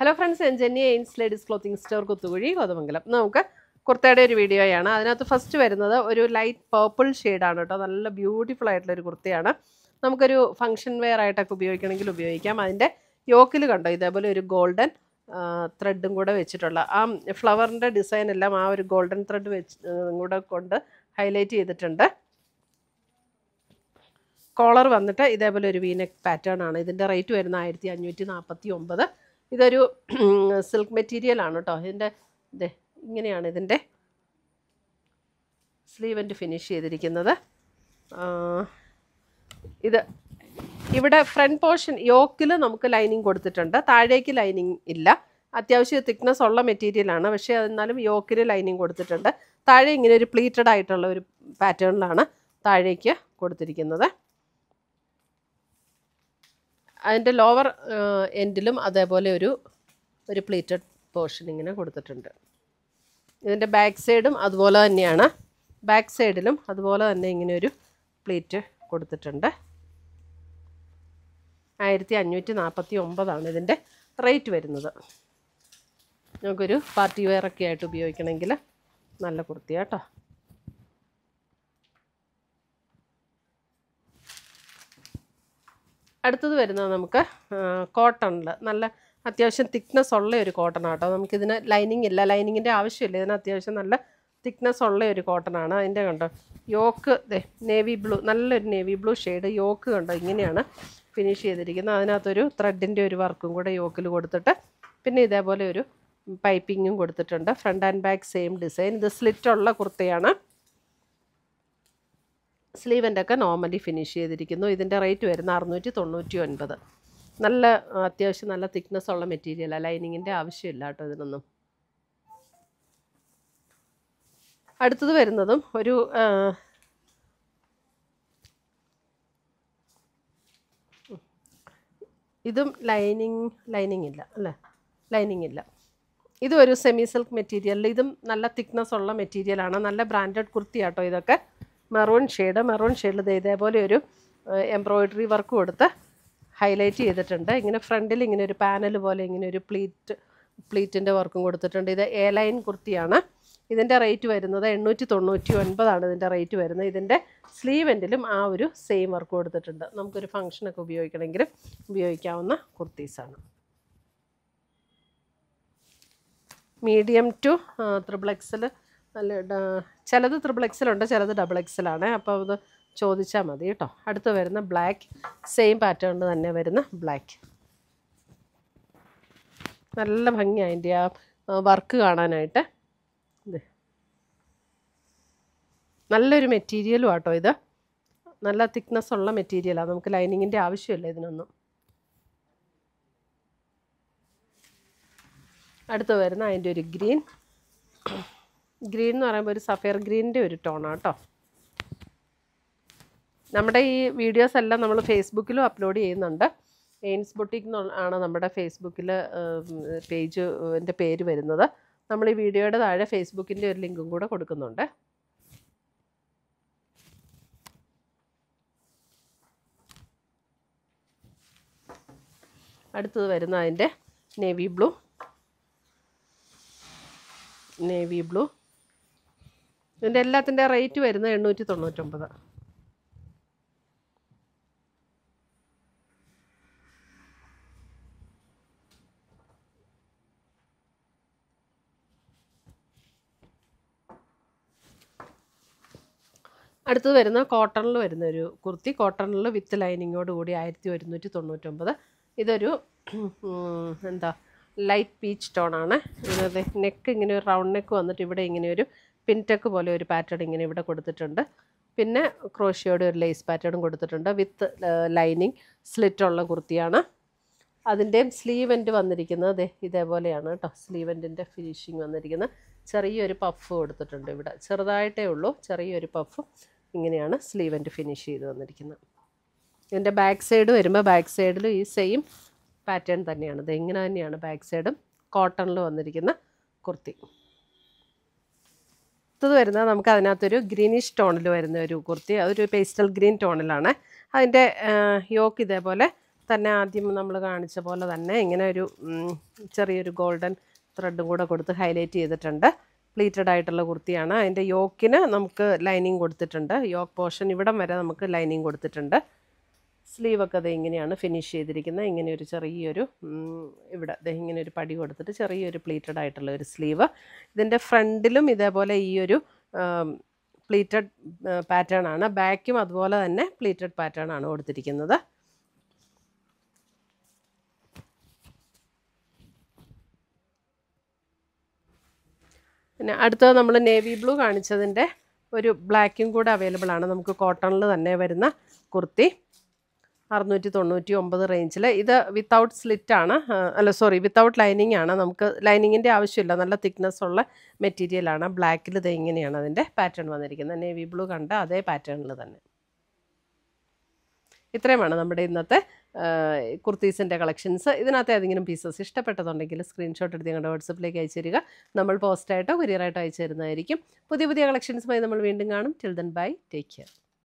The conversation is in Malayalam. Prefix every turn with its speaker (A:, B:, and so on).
A: ഹലോ ഫ്രണ്ട്സ് ഞാൻ Jenny എയിൻസ് ladies clothing store Kuthukuzhi Kothamangalam നമുക്ക് കുർത്തയുടെ ഒരു വീഡിയോയാണ് അതിനകത്ത് ഫസ്റ്റ് വരുന്നത് ഒരു ലൈറ്റ് പേർപ്പിൾ ഷെയ്ഡാണ് കേട്ടോ. നല്ല ബ്യൂട്ടിഫുൾ ആയിട്ടുള്ള ഒരു കുർത്തയാണ്. നമുക്കൊരു ഫംഗ്ഷൻ വെയർ ആയിട്ടൊക്കെ ഉപയോഗിക്കണമെങ്കിൽ ഉപയോഗിക്കാം. അതിന്റെ യോക്കിൽ കണ്ടോ? ഇതേപോലെ ഒരു ഗോൾഡൻ ത്രെഡും കൂടെ വെച്ചിട്ടുള്ള. ആ ഫ്ലവറിന്റെ ഡിസൈൻ എല്ലാം ആ ഒരു ഗോൾഡൻ ത്രെഡ് വെച്ച് കൂടെ കൊണ്ട് ഹൈലൈറ്റ് ചെയ്തിട്ടുണ്ട്. കോളർ വന്നിട്ട് ഇതേപോലെ ഒരു വീനക് പാറ്റേൺ ആണ്. ഇതിന്റെ റേറ്റ് വരുന്നത് ആയിരത്തി അഞ്ഞൂറ്റി നാൽപ്പത്തി ഒമ്പത്. ഇതൊരു സിൽക്ക് മെറ്റീരിയൽ ആണ് കേട്ടോ. ഇതിന്റെ ഇതേ ഇങ്ങനെയാണ് ഇതിന്റെ സ്ലീവന്റ് ഫിനിഷ് ചെയ്തിരിക്കുന്നത്. ഇത് ഇവിടെ ഫ്രണ്ട് പോർഷൻ യോക്കിൽ നമുക്ക് ലൈനിങ് കൊടുത്തിട്ടുണ്ട്. താഴേക്ക് ലൈനിങ് ഇല്ല. അത്യാവശ്യം തിക്നെസ് ഉള്ള മെറ്റീരിയലാണ് പക്ഷേ എന്നാലും യോക്കിൽ ലൈനിങ് കൊടുത്തിട്ടുണ്ട്. താഴെ ഇങ്ങനെ ഒരു പ്ലീറ്റഡ് ആയിട്ടുള്ള ഒരു പാറ്റേണിലാണ് താഴേക്ക് കൊടുത്തിരിക്കുന്നത്. അതിന്റെ ലോവർ എൻഡിലും അതേപോലെ ഒരു ഒരു പ്ലേറ്റഡ് പോർഷൻ ഇങ്ങനെ കൊടുത്തിട്ടുണ്ട്. ഇതിന്റെ ബാക്ക് സൈഡും അതുപോലെ തന്നെയാണ്. ബാക്ക് സൈഡിലും അതുപോലെ തന്നെ ഇങ്ങനെ ഒരു പ്ലേറ്റ് കൊടുത്തിട്ടുണ്ട്. ആയിരത്തി അഞ്ഞൂറ്റി നാൽപ്പത്തി ഒമ്പതാണ് ഇതിന്റെ റേറ്റ് വരുന്നത്. നമുക്കൊരു പാർട്ടി വെയറൊക്കെ ആയിട്ട് ഉപയോഗിക്കണമെങ്കിൽ നല്ല കുർത്തിയാട്ടോ. അടുത്തത് വരുന്നത് നമുക്ക് കോട്ടണിൽ നല്ല അത്യാവശ്യം തിക്നെസ് ഉള്ള ഒരു കോട്ടൺ ആട്ടോ നമുക്കിതിന് ലൈനിങ് ഇല്ല. ലൈനിങ്ങിന്റെ ആവശ്യമില്ല. ഇതിന് അത്യാവശ്യം നല്ല തിക്നെസ് ഉള്ള ഒരു കോട്ടൺ ആണ് അതിന്റെ കണ്ടോ യോക്ക് നേവി ബ്ലൂ നല്ലൊരു നേവി ബ്ലൂ ഷെയ്ഡ്. യോക്ക് കണ്ടോ ഇങ്ങനെയാണ് ഫിനിഷ് ചെയ്തിരിക്കുന്നത്. അതിനകത്തൊരു ത്രെഡിന്റെ ഒരു വർക്കും കൂടെ യോക്കിൽ കൊടുത്തിട്ട് പിന്നെ ഇതേപോലെ ഒരു പൈപ്പിങ്ങും കൊടുത്തിട്ടുണ്ട്. Front and back same design ഇത് സ്ലിറ്റുള്ള കുർത്തയാണ്. സ്ലീവന്റെ ഒക്കെ നോർമലി ഫിനിഷ് ചെയ്തിരിക്കുന്നു. ഇതിന്റെ റേറ്റ് വരുന്ന അറുന്നൂറ്റി തൊണ്ണൂറ്റി ഒൻപത് നല്ല അത്യാവശ്യം നല്ല തിക്നെസ് ഉള്ള മെറ്റീരിയലാണ് ലൈനിങ്ങിന്റെ ആവശ്യമില്ല കേട്ടോ ഇതിനൊന്നും. അടുത്തത് വരുന്നതും ഒരു ഇതും ലൈനിങ് ലൈനിങ് ഇല്ല അല്ലേ? ലൈനിങ് ഇല്ല. ഇതും ഒരു സെമി സിൽക്ക് മെറ്റീരിയൽ ഇതും നല്ല തിക്നെസ് ഉള്ള മെറ്റീരിയലാണ് നല്ല ബ്രാൻഡഡ് കുർത്തിയാട്ടോ ഇതൊക്കെ. മെറൂൺ ഷെയ്ഡ് മെറൂൺ ഷെയ്ഡിൽ ഇതേപോലെ ഒരു എംബ്രോയിഡറി വർക്ക് കൊടുത്ത് ഹൈലൈറ്റ് ചെയ്തിട്ടുണ്ട്. ഇങ്ങനെ ഫ്രണ്ടിൽ ഇങ്ങനെ ഒരു പാനൽ പോലെ ഇങ്ങനെ ഒരു പ്ലീറ്റ് പ്ലീറ്റിന്റെ വർക്കും കൊടുത്തിട്ടുണ്ട്. ഇത് എ ലൈൻ കുർത്തിയാണ്. ഇതിന്റെ റേറ്റ് വരുന്നത് എണ്ണൂറ്റി തൊണ്ണൂറ്റി ഒൻപതാണ് ഇതിന്റെ റേറ്റ് വരുന്നത്. ഇതിന്റെ സ്ലീവ് എൻഡിലും ആ ഒരു സെയിം വർക്ക് കൊടുത്തിട്ടുണ്ട്. നമുക്കൊരു ഫംഗ്ഷനൊക്കെ ഉപയോഗിക്കണമെങ്കിലും ഉപയോഗിക്കാവുന്ന കുർത്തീസാണ്. മീഡിയം ടു ത്രിബിൾ എക്സൽ അല്ല ചിലത് ത്രിബിൾ എക്സലുണ്ട് ചിലത് ഡബിൾ എക്സലാണ് അപ്പോൾ അത് ചോദിച്ചാൽ മതി കേട്ടോ. അടുത്ത് വരുന്ന ബ്ലാക്ക് സെയിം പാറ്റേണിൽ തന്നെ വരുന്ന ബ്ലാക്ക് നല്ല ഭംഗിയാണ് അതിന്റെ ആ വർക്ക് കാണാനായിട്ട്. നല്ലൊരു മെറ്റീരിയലും ആട്ടോ ഇത്. നല്ല തിക്നെസ് ഉള്ള മെറ്റീരിയലാണ് നമുക്ക് ലൈനിങ്ങിന്റെ ആവശ്യമില്ല ഇതിനൊന്നും. അടുത്ത് വരുന്ന അതിന്റെ ഒരു ഗ്രീൻ ഗ്രീൻ എന്ന് പറയുമ്പോൾ ഒരു സഫയർ ഗ്രീനിന്റെ ഒരു ടോണാണ് കേട്ടോ നമ്മുടെ ഈ വീഡിയോസ് എല്ലാം നമ്മൾ ഫേസ്ബുക്കിലും അപ്ലോഡ് ചെയ്യുന്നുണ്ട്. എയിൻസ് ബൊട്ടിക് ആണ് നമ്മുടെ ഫേസ്ബുക്കിൽ പേജ് എന്റെ പേര് വരുന്നത്. നമ്മൾ ഈ വീഡിയോയുടെ താഴെ ഫേസ്ബുക്കിന്റെ ഒരു ലിങ്കും കൂടെ കൊടുക്കുന്നുണ്ട്. അടുത്തത് വരുന്ന അതിന്റെ നേവി ബ്ലൂ നേവി ബ്ലൂ ഇതിന്റെ എല്ലാത്തിന്റെ റേറ്റ് വരുന്നത് എണ്ണൂറ്റി തൊണ്ണൂറ്റൊമ്പത് അടുത്തത് വരുന്ന കോട്ടണിൽ വരുന്ന ഒരു കുർത്തി. കോട്ടണിൽ വിത്ത് ലൈനിങ്ങോട് കൂടി ആയിരത്തി ഒരുന്നൂറ്റി തൊണ്ണൂറ്റൊമ്പത് ഇതൊരു എന്താ ലൈറ്റ് പീച്ച് ടോണാണ് ഇതിനകത്ത് നെക്ക് ഇങ്ങനെ ഒരു റൗണ്ട് നെക്ക് വന്നിട്ട് ഇവിടെ ഇങ്ങനെ ഒരു പിൻടെക്ക് പോലെ ഒരു പാറ്റേൺ ഇങ്ങനെ ഇവിടെ കൊടുത്തിട്ടുണ്ട്. പിന്നെ ക്രോഷിയോടെ ഒരു ലേസ് പാറ്റേണും കൊടുത്തിട്ടുണ്ട് വിത്ത് ലൈനിങ് സ്ലിറ്റുള്ള കുർത്തിയാണ്. അതിന്റെയും സ്ലീവ് എൻഡ് വന്നിരിക്കുന്നത് ഇതേപോലെയാണ് കേട്ടോ. സ്ലീവ് എൻഡിന്റെ ഫിനിഷിങ് വന്നിരിക്കുന്നത്. ചെറിയൊരു പഫ് കൊടുത്തിട്ടുണ്ട് ഇവിടെ. ചെറുതായിട്ടേ ഉള്ളൂ ചെറിയൊരു പഫ് ഇങ്ങനെയാണ് സ്ലീവ് എൻഡ് ഫിനിഷ് ചെയ്ത് വന്നിരിക്കുന്നത്. ഇതിന്റെ ബാക്ക് സൈഡ് വരുമ്പോൾ ബാക്ക് സൈഡിലും ഈ സെയിം പാറ്റേൺ തന്നെയാണ്. ഇത് ഇങ്ങനെ തന്നെയാണ് ബാക്ക് സൈഡും കോട്ടണിൽ വന്നിരിക്കുന്ന കുർത്തി. അടുത്തത് വരുന്നത് നമുക്ക് അതിനകത്തൊരു ഗ്രീനിഷ് ടോണിൽ വരുന്ന ഒരു കുർത്തി. അതൊരു പേസ്റ്റൽ ഗ്രീൻ ടോണിലാണ് അതിന്റെ യോക്ക് ഇതേപോലെ തന്നെ ആദ്യം നമ്മൾ കാണിച്ച പോലെ തന്നെ ഇങ്ങനെ ഒരു ചെറിയൊരു ഗോൾഡൻ ത്രെഡും കൂടെ കൊടുത്ത് ഹൈലൈറ്റ് ചെയ്തിട്ടുണ്ട്. പ്ലീറ്റഡ് ആയിട്ടുള്ള കുർത്തിയാണ്. അതിന്റെ യോക്കിന് നമുക്ക് ലൈനിങ് കൊടുത്തിട്ടുണ്ട്. യോക്ക് പോർഷൻ ഇവിടം വരെ നമുക്ക് ലൈനിങ് കൊടുത്തിട്ടുണ്ട്. സ്ലീവൊക്കെ അത് ഇങ്ങനെയാണ് ഫിനിഷ് ചെയ്തിരിക്കുന്നത്. ഇങ്ങനെ ഒരു ചെറിയൊരു ഇവിടെ ഇങ്ങനെ ഒരു പടി കൊടുത്തിട്ട് ചെറിയൊരു പ്ലീറ്റഡ് ആയിട്ടുള്ള ഒരു സ്ലീവ്. ഇതിന്റെ ഫ്രണ്ടിലും ഇതേപോലെ ഈ ഒരു പ്ലീറ്റഡ് പാറ്റേൺ ആണ്. ബാക്കും അതുപോലെ തന്നെ പ്ലീറ്റഡ് പാറ്റേൺ ആണ് കൊടുത്തിരിക്കുന്നത്. പിന്നെ അടുത്തത് നമ്മൾ നേവി ബ്ലൂ കാണിച്ചതിന്റെ ഒരു ബ്ലാക്കും കൂടെ അവൈലബിൾ ആണ്. നമുക്ക് കോട്ടണിൽ തന്നെ വരുന്ന കുർത്തി. അറുന്നൂറ്റി തൊണ്ണൂറ്റി ഒമ്പത് റേഞ്ചിൽ ഇത് വിത്തൗട്ട് സ്ലിറ്റ് ആണ്. അല്ല സോറി വിത്തൗട്ട് ലൈനിങ് ആണ്. നമുക്ക് ലൈനിങ്ങിന്റെ ആവശ്യമില്ല. നല്ല തിക്നെസ് ഉള്ള മെറ്റീരിയലാണ് ബ്ലാക്കിൽ ഇത് ഇങ്ങനെയാണ് അതിന്റെ പാറ്റേൺ വന്നിരിക്കുന്നത്. നേവി ബ്ലൂ കണ്ട അതേ പാറ്റേണിൽ തന്നെ. ഇത്രയുമാണ് നമ്മുടെ ഇന്നത്തെ കുർത്തീസിന്റെ കളക്ഷൻസ് ഇതിനകത്ത് ഏതെങ്കിലും പീസസ് ഇഷ്ടപ്പെട്ടതുണ്ടെങ്കിൽ സ്ക്രീൻഷോട്ട് എടുത്ത് ഞങ്ങളുടെ വാട്സപ്പിലേക്ക് അയച്ചു തരിക നമ്മൾ പോസ്റ്റായിട്ടോ കൊറിയറായിട്ടോ അയച്ചു തരുന്നതായിരിക്കും പുതിയ പുതിയ കളക്ഷൻസുമായി നമ്മൾ വീണ്ടും കാണും. Till then bye take care